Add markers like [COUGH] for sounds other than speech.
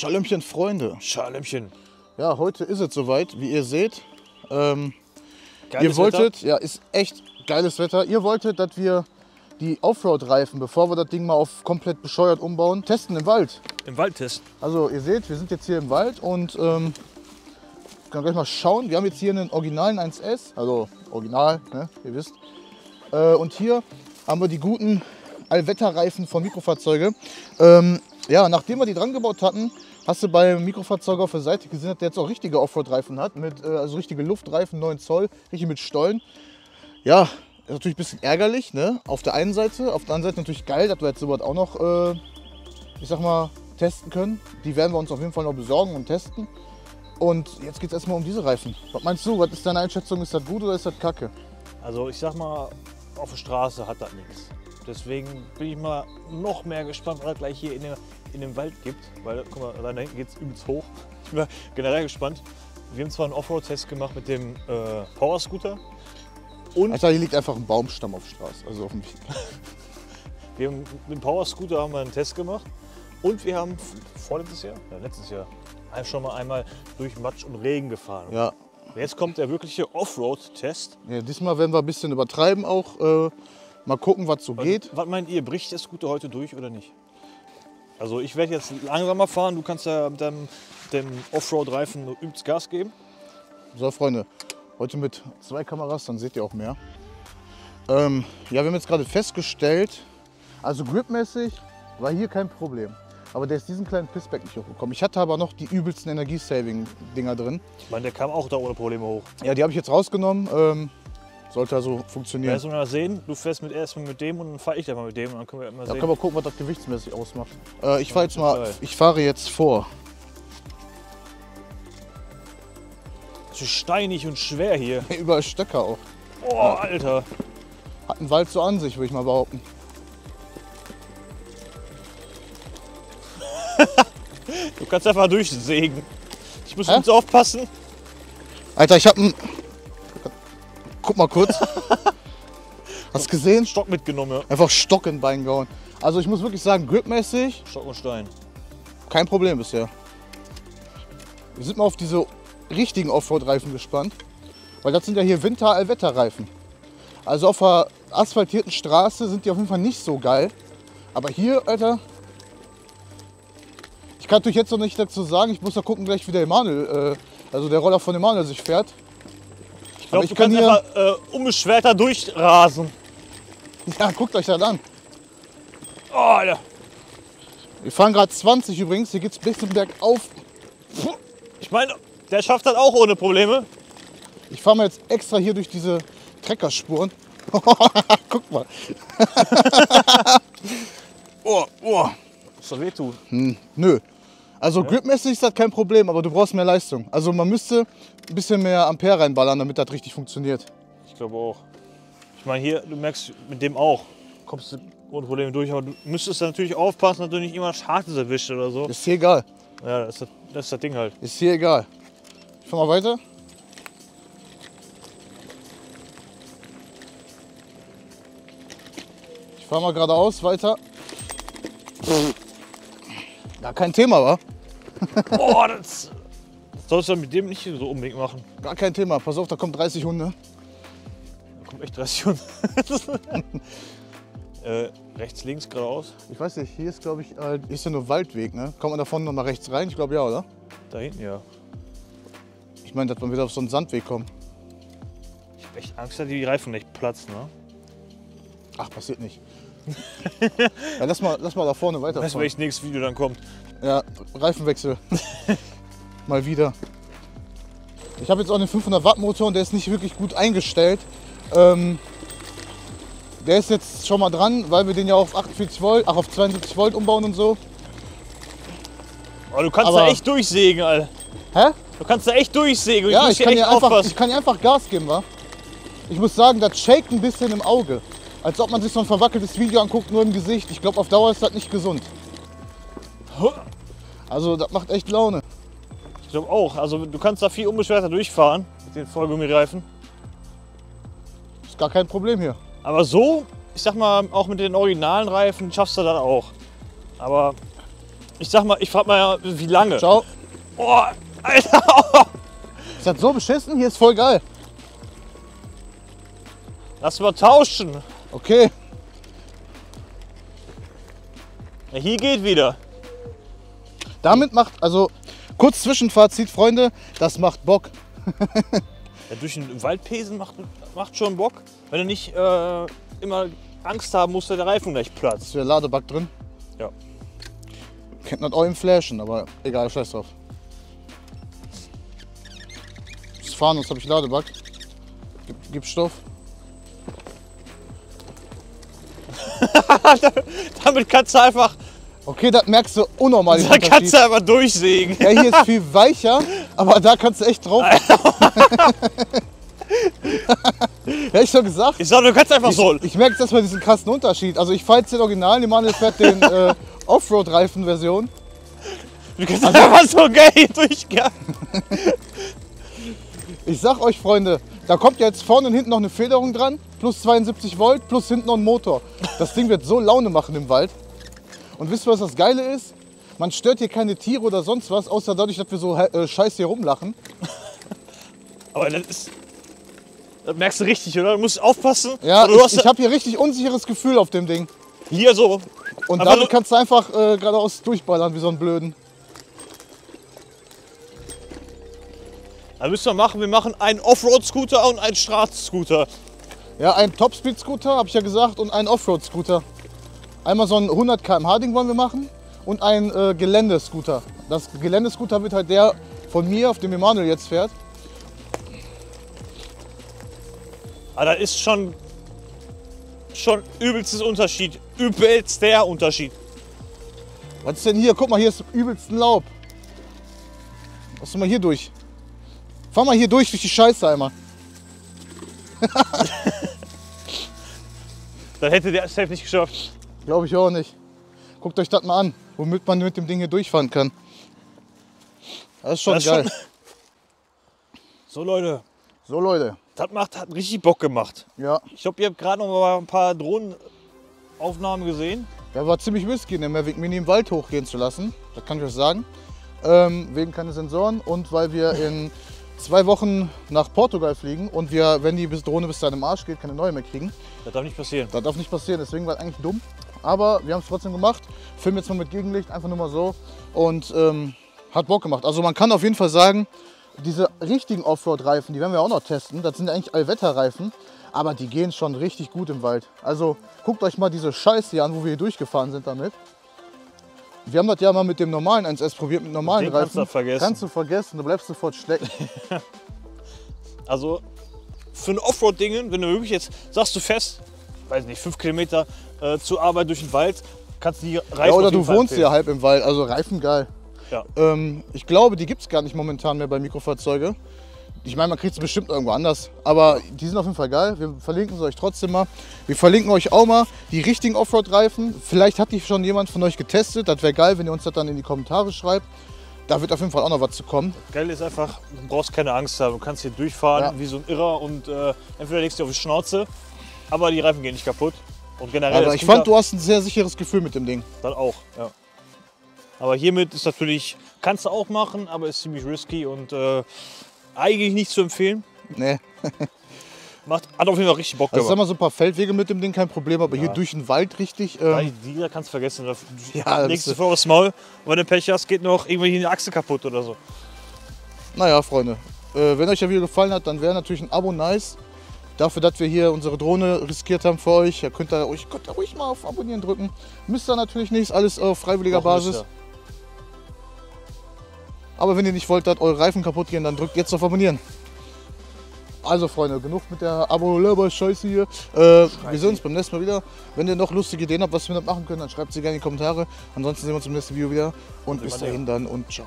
Schalömchen, Freunde. Schalömchen. Ja, heute ist es soweit, wie ihr seht. Ähm, Geiles ihr wolltet, ja, ist echt geiles Wetter. Ihr wolltet, dass wir die Offroad-Reifen, bevor wir das Ding mal auf komplett bescheuert umbauen, testen im Wald. Wetter. Im Waldtest. Also ihr seht, wir sind jetzt hier im Wald und ähm, können gleich mal schauen. Wir haben jetzt hier einen originalen 1S, also original, ne, ihr wisst. Äh, und hier haben wir die guten Allwetterreifen von Mikrofahrzeuge. Ähm, ja, nachdem wir die dran gebaut hatten, hast du beim Mikrofahrzeug auf der Seite gesehen, dass der jetzt auch richtige Offroad-Reifen hat, mit, äh, also richtige Luftreifen, 9 Zoll, richtig mit Stollen. Ja, ist natürlich ein bisschen ärgerlich, ne? Auf der einen Seite, auf der anderen Seite natürlich geil, dass wir jetzt sowas auch noch, äh, ich sag mal, testen können. Die werden wir uns auf jeden Fall noch besorgen und testen. Und jetzt geht es erstmal um diese Reifen. Was meinst du? Was ist deine Einschätzung? Ist das gut oder ist das kacke? Also ich sag mal, auf der Straße hat das nichts. Deswegen bin ich mal noch mehr gespannt, was gleich hier in, der, in dem Wald gibt. Weil, guck mal, da hinten geht es übelst hoch. [LAUGHS] Ich bin mal generell gespannt. Wir haben zwar einen Offroad-Test gemacht mit dem äh, Power-Scooter. Und Alter, hier liegt einfach ein Baumstamm auf der Straße. Also auf dem [LAUGHS] wir haben, mit dem Power-Scooter haben wir einen Test gemacht. Und wir haben vorletztes Jahr, ja, letztes Jahr, schon mal einmal durch Matsch und Regen gefahren. Ja. Jetzt kommt der wirkliche Offroad-Test. ja. Diesmal werden wir ein bisschen übertreiben auch. Äh, mal gucken, was so geht. Was meint ihr, bricht der Scooter heute durch oder nicht? Also ich werde jetzt langsamer fahren, du kannst ja mit deinem, dem Offroad-Reifen übelst Gas geben. So, Freunde, heute mit zwei Kameras, dann seht ihr auch mehr. Ähm, ja, wir haben jetzt gerade festgestellt, also gripmäßig war hier kein Problem. Aber der ist diesen kleinen Pissback nicht hochgekommen. Ich hatte aber noch die übelsten Energiesaving-Dinger drin. Ich meine, der kam auch da ohne Probleme hoch. Ja, die habe ich jetzt rausgenommen. Ähm, sollte also funktionieren. werden mal sehen, du fährst mit erstmal mit dem und dann fahre ich dann mal mit dem und dann können wir immer Da sehen. können wir gucken, was das gewichtsmäßig ausmacht. Äh, ich fahre jetzt mal, ich fahre jetzt vor. So steinig und schwer hier. [LAUGHS] Überall Stöcker auch. Oh, Alter. Hat ein Wald so an sich, würde ich mal behaupten. [LAUGHS] Du kannst einfach durchsägen. Ich muss Hä? jetzt aufpassen. Alter, ich habe ein. Mal kurz. [LAUGHS] Hast du gesehen? Stock mitgenommen, ja. Einfach Stock in Bein gehauen. Also ich muss wirklich sagen, gripmäßig Stock und Stein. kein Problem bisher. Wir sind mal auf diese richtigen Offroad-Reifen gespannt. Weil das sind ja hier Winter-Allwetter-Reifen. Also auf der asphaltierten Straße sind die auf jeden Fall nicht so geil. Aber hier, Alter. Ich kann natürlich jetzt noch nicht dazu sagen. Ich muss da gucken gleich, wie der Emanuel, äh, also der Roller von Emanuel sich fährt. Ich glaube, ich du kann kannst hier- einfach äh, unbeschwerter durchrasen. [LAUGHS] Ja, guckt euch das an. Oh, Alter. Wir fahren gerade 20 übrigens. Hier geht's ein bisschen bergauf. Ich meine, der schafft das auch ohne Probleme. Ich fahre mal jetzt extra hier durch diese Treckerspuren. [LAUGHS] Guck mal. [LAUGHS] oh, oh. Das soll wehtun. Hm, nö. Also gripmäßig ist das kein Problem, aber du brauchst mehr Leistung. Also man müsste ein bisschen mehr Ampere reinballern, damit das richtig funktioniert. Ich glaube auch. Ich meine, hier, du merkst mit dem auch, kommst du ohne Probleme durch, aber du müsstest natürlich aufpassen, dass du nicht immer Schartes erwischt oder so. Ist hier egal. Ja, das ist das, das, ist das Ding halt. Ist hier egal. Ich fahr mal weiter. Ich fahr mal geradeaus weiter. [LAUGHS] Ja, kein Thema, wa? Boah, das, sollst du mit dem nicht so unbedingt machen. Gar kein Thema. Pass auf, da kommen 30 Hunde. Da kommt echt Ration. [LAUGHS] äh, rechts, links, geradeaus. Ich weiß nicht, hier ist, glaube ich, äh, ist ja nur Waldweg, ne? Kommt man da vorne noch mal rechts rein? Ich glaube ja, oder? Da hinten, ja. Ich meine, dass wir wieder auf so einen Sandweg kommen. Ich hab echt Angst, dass die Reifen nicht platzen, ne? Ach, passiert nicht. Ja, lass mal, lass mal da vorne Weißt du, welches nächstes Video dann kommt? Ja, Reifenwechsel. [LAUGHS] mal wieder. Ich habe jetzt auch einen 500 Watt Motor und der ist nicht wirklich gut eingestellt. Ähm, der ist jetzt schon mal dran, weil wir den ja auf 48 Volt, ach auf 72 Volt umbauen und so. Aber du kannst Aber- da echt durchsägen, Alter. Hä? Du kannst da echt durchsägen. und Ja, ich kann, echt hier einfach, ich kann hier einfach Gas geben, wa? Ich muss sagen, das shakt ein bisschen im Auge. Als ob man sich so ein verwackeltes Video anguckt, nur im Gesicht. Ich glaube, auf Dauer ist das nicht gesund. Also, das macht echt Laune. Ich glaube auch. Also du kannst da viel unbeschwerter durchfahren mit den Vollgummireifen. Ist gar kein Problem hier. Aber so, ich sag mal, auch mit den originalen Reifen schaffst du das auch. Aber Ich sag mal, ich frag mal, ja, wie lange? Ciao. Oh, Alter! [LAUGHS] Ist das so beschissen? Hier ist voll geil. Lass mal tauschen. Okay. Ja, hier geht wieder. Damit macht, also kurz Zwischenfazit, Freunde, das macht Bock. [LAUGHS] Ja, durch den Wald pesen macht, macht schon Bock. Wenn du nicht äh, immer Angst haben musst, dass der Reifen gleich platzt. Ist der Ladeback drin? Ja. Kennt man auch im Flashen, aber egal, scheiß drauf. Das Fahren, jetzt habe ich Ladeback. Gib, gib Stoff. Damit kannst du einfach, Okay, das merkst du unnormal. da kannst du einfach durchsägen. Ja, hier ist viel weicher, aber da kannst du echt drauf. [LAUGHS] ja, ich schon gesagt. Ich sag, du kannst einfach so. Ich merke jetzt erstmal diesen krassen Unterschied. Also ich fahre jetzt den Original, die Manuel fährt den äh, [LAUGHS] Offroad-Reifen-Version. Du kannst einfach so geil durchgehen. [LAUGHS] Ich sag euch, Freunde, da kommt jetzt vorne und hinten noch eine Federung dran, plus 72 Volt, plus hinten noch ein Motor. Das Ding wird so Laune machen im Wald. Und wisst ihr, was das Geile ist? Man stört hier keine Tiere oder sonst was, außer dadurch, dass wir so äh, scheiße hier rumlachen. [LAUGHS] Aber das ist. Das merkst du richtig, oder? Du musst aufpassen. Ja, ich, ich habe hier richtig unsicheres Gefühl auf dem Ding. hier so. Und Aber damit du- kannst du einfach äh, geradeaus durchballern wie so ein Blöden. Da müssen wir machen. Wir machen einen Offroad-Scooter und einen Straßenscooter. Ja, ein Topspeed-Scooter, habe ich ja gesagt, und ein Offroad-Scooter. Einmal so ein 100 km/h Ding wollen wir machen und ein äh, Geländescooter. Das Geländescooter wird halt der von mir, auf dem Emanuel jetzt fährt. Aber da ist schon. Schon übelstes Unterschied. Übelster Unterschied. Was ist denn hier? Guck mal, hier ist übelsten Laub. Lass mal hier durch. Fahr mal hier durch, durch die Scheiße einmal. [LAUGHS] Das hätte der safe nicht geschafft. Glaube ich auch nicht. Guckt euch das mal an, womit man mit dem Ding hier durchfahren kann. Das ist schon Das ist geil. schon- [LAUGHS] So Leute, So Leute, das macht, hat richtig Bock gemacht. ja. Ich glaube, ihr habt gerade noch mal ein paar Drohnenaufnahmen gesehen. Ja, war ziemlich risky, den Mavic Mini im Wald hochgehen zu lassen. Das kann ich euch sagen. Ähm, wegen keine Sensoren und weil wir in zwei Wochen nach Portugal fliegen und wir, wenn die Drohne bis dahin im Arsch geht, keine neue mehr kriegen. Das darf nicht passieren. Das darf nicht passieren, deswegen war es eigentlich dumm. Aber wir haben es trotzdem gemacht. Film jetzt mal mit Gegenlicht, einfach nur mal so. Und ähm, hat Bock gemacht. Also man kann auf jeden Fall sagen, diese richtigen Offroad-Reifen, die werden wir auch noch testen. Das sind eigentlich Allwetterreifen, aber die gehen schon richtig gut im Wald. Also guckt euch mal diese Scheiße hier an, wo wir hier durchgefahren sind damit. Wir haben das ja mal mit dem normalen 1S probiert, mit normalen Den kannst Reifen. du vergessen. Kannst du vergessen, du bleibst sofort stecken. [LAUGHS] Also für ein Offroad-Dingen, wenn du wirklich jetzt sagst, du fährst, weiß nicht, fünf Kilometer äh, zur Arbeit durch den Wald, kannst du die Reifen Ja, oder du Fall wohnst empfehlen. ja halb im Wald, also Reifen geil. Ja. Ähm, ich glaube, die gibt es gar nicht momentan mehr bei Mikrofahrzeuge. Ich meine, man kriegt sie bestimmt irgendwo anders. Aber die sind auf jeden Fall geil. Wir verlinken sie euch trotzdem mal. Wir verlinken euch auch mal die richtigen Offroad-Reifen. Vielleicht hat die schon jemand von euch getestet. Das wäre geil, wenn ihr uns das dann in die Kommentare schreibt. Da wird auf jeden Fall auch noch was zu kommen. Geil ist einfach, du brauchst keine Angst haben. Du kannst hier durchfahren Ja. wie so ein Irrer und äh, entweder legst du auf die Schnauze, aber die Reifen gehen nicht kaputt. Und generell Aber das ich fand, du hast ein sehr sicheres Gefühl mit dem Ding. dann auch. Ja. Aber hiermit ist natürlich, kannst du auch machen, aber ist ziemlich risky und äh, eigentlich nicht zu empfehlen. Nee. [LAUGHS] Macht, hat auf jeden Fall richtig Bock Also sag mal, so ein paar Feldwege mit dem Ding, kein Problem. Aber hier durch den Wald richtig. Ja, Ähm, die, die da kannst du vergessen. Da [LAUGHS] Ja, legst du vor aufs Maul und wenn du Pech hast, geht noch irgendwie eine Achse kaputt oder so. Naja, Freunde, äh, wenn euch der Video gefallen hat, dann wäre natürlich ein Abo nice. Dafür, dass wir hier unsere Drohne riskiert haben für euch. Ihr könnt da ruhig, könnt da ruhig mal auf Abonnieren drücken. Müsst ihr natürlich nicht, ist alles auf freiwilliger Doch, Basis. Aber wenn ihr nicht wollt, dass eure Reifen kaputt gehen, dann drückt jetzt auf Abonnieren. Also Freunde, genug mit der abo scheiße hier. Äh, wir sehen uns beim nächsten Mal wieder. Wenn ihr noch lustige Ideen habt, was wir noch machen können, dann schreibt sie gerne in die Kommentare. Ansonsten sehen wir uns im nächsten Video wieder. Und bis Immer dahin dann und ciao.